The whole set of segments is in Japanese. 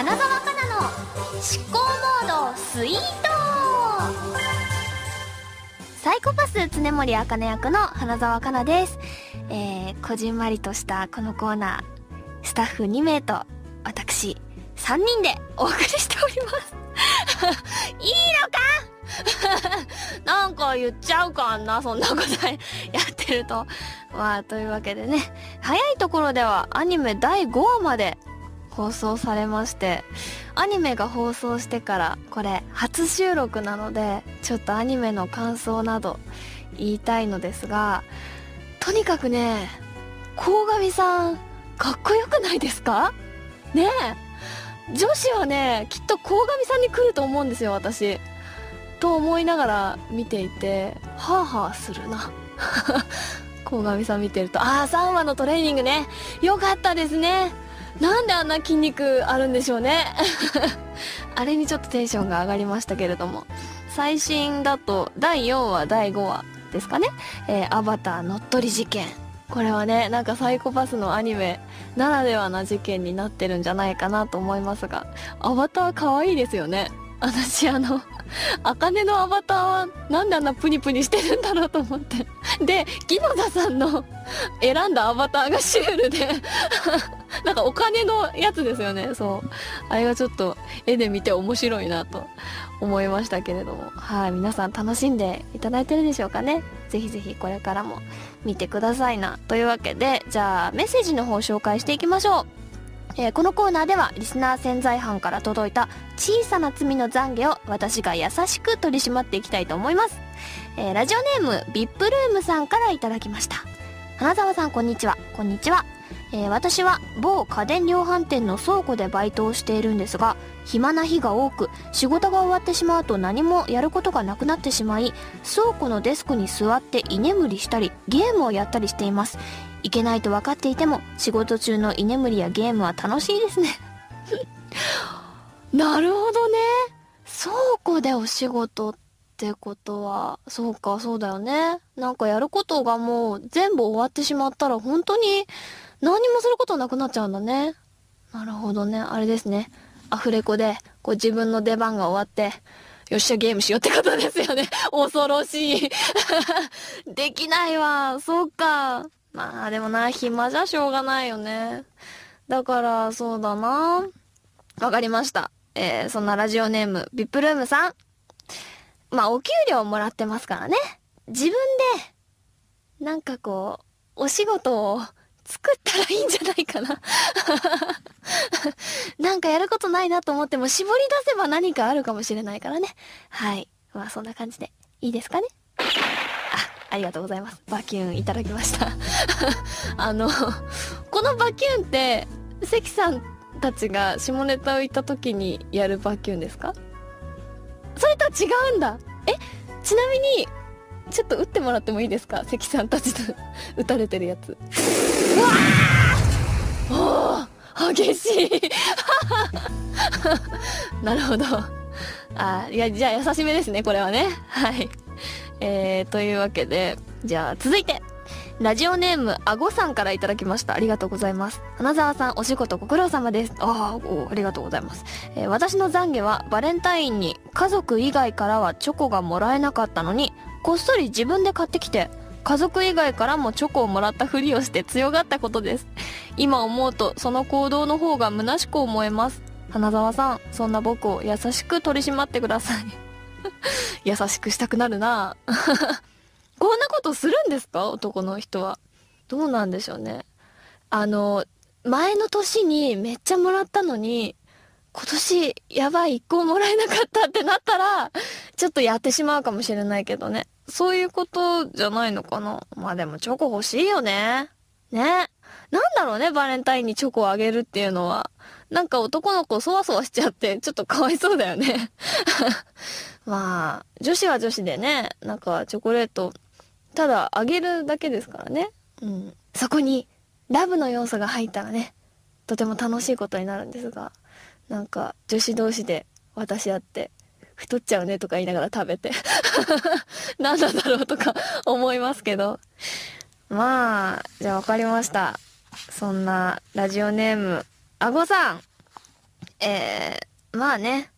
花澤香菜の思考モードスイートサイコパス常森茜役の花澤香菜です、えー、こじんまりとしたこのコーナースタッフ2名と私3人でお送りしております。いいのか？なんか言っちゃうかな、そんなことやってると。まあ、というわけでね、早いところではアニメ第5話まで放送されまして、アニメが放送してからこれ初収録なので、ちょっとアニメの感想など言いたいのですが、とにかくね、鴻上さん、かっこよくないですか？ねえ。女子はね、きっと鴻上さんに来ると思うんですよ、私。と思いながら見ていて、はあはあするな。鴻上さん見てると、ああ、3話のトレーニングね。よかったですね。なんであんな筋肉あるんでしょうね。あれにちょっとテンションが上がりましたけれども。最新だと、第4話、第5話ですかね。えー、アバター乗っ取り事件。これはね、なんかサイコパスのアニメならではな事件になってるんじゃないかなと思いますが、アバター可愛いですよね。私あの、あかねのアバターはなんであんなプニプニしてるんだろうと思って。で、木野田さんの選んだアバターがシュールで なんかお金のやつですよね。そう。あれがちょっと絵で見て面白いなと思いましたけれども。はい、皆さん楽しんでいただいてるでしょうかね。ぜひぜひこれからも見てくださいな。というわけで、じゃあメッセージの方紹介していきましょう。えー、このコーナーではリスナー潜在班から届いた小さな罪の懺悔を私が優しく取り締まっていきたいと思います。えー、ラジオネーム、ビップルームさんからいただきました。花沢さん、こんにちは。こんにちは。えー、私は某家電量販店の倉庫でバイトをしているんですが、暇な日が多く、仕事が終わってしまうと何もやることがなくなってしまい、倉庫のデスクに座って居眠りしたり、ゲームをやったりしています。いけないと分かっていても、仕事中の居眠りやゲームは楽しいですね。なるほどね。倉庫でお仕事ってことは、そうか、そうだよね。なんかやることがもう全部終わってしまったら本当に何もすることなくなっちゃうんだね。なるほどね。あれですね。アフレコで、こう自分の出番が終わって、よっしゃゲームしようってことですよね。恐ろしい。できないわ。そうか。まあでもな、暇じゃしょうがないよね。だから、そうだな。わかりました。えー、そんなラジオネーム、ビップルームさん。まあ、お給料もらってますからね。自分で、なんかこう、お仕事を作ったらいいんじゃないかな なんかやることないなと思っても絞り出せば何かあるかもしれないからね。はい。まあそんな感じでいいですかね。あ、りがとうございます。バキューンいただきました あの、このバキューンって、関さんたちが下ネタを言った時にやるバキューンですか？それとは違うんだえちなみにちょっと打ってもらってもいいですか？関さんたちと打たれてるやつわお激しい なるほどあいやじゃあ優しめですねこれはねはいえー、というわけでじゃあ続いてラジオネーム、あごさんからいただきました。ありがとうございます。花沢さん、お仕事ご苦労様です。ああ、ありがとうございます。えー、私の懺悔は、バレンタインに家族以外からはチョコがもらえなかったのに、こっそり自分で買ってきて、家族以外からもチョコをもらったふりをして強がったことです。今思うと、その行動の方が虚しく思えます。花沢さん、そんな僕を優しく取り締まってください。優しくしたくなるな こんなことするんですか？男の人は。どうなんでしょうね。あの、前の年にめっちゃもらったのに、今年やばい一個もらえなかったってなったら、ちょっとやってしまうかもしれないけどね。そういうことじゃないのかな？まあでもチョコ欲しいよね。ね？なんだろうね、バレンタインにチョコをあげるっていうのは。なんか男の子そわそわしちゃって、ちょっとかわいそうだよね。まあ、女子は女子でね、なんかチョコレートただあげるだけですからね。うん。そこにラブの要素が入ったらね、とても楽しいことになるんですが、なんか女子同士で渡し合って、太っちゃうねとか言いながら食べて 何なんだろうとか思いますけど。まあ、じゃあわかりました。そんなラジオネーム、あごさん。えー、まあね。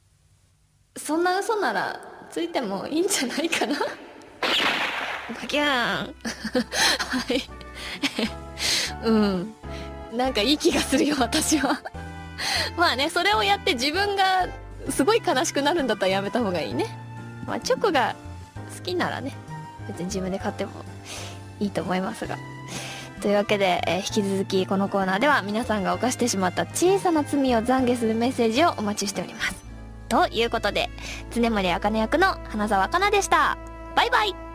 そんな嘘ならついてもいいんじゃないかなバキューン はい。うん。なんかいい気がするよ、私はまあね、それをやって自分がすごい悲しくなるんだったらやめた方がいいね。まあ、チョコが好きならね、別に自分で買ってもいいと思いますが。というわけで、えー、引き続きこのコーナーでは皆さんが犯してしまった小さな罪を懺悔するメッセージをお待ちしております。ということで、常森茜役の花澤香菜でした。バイバイ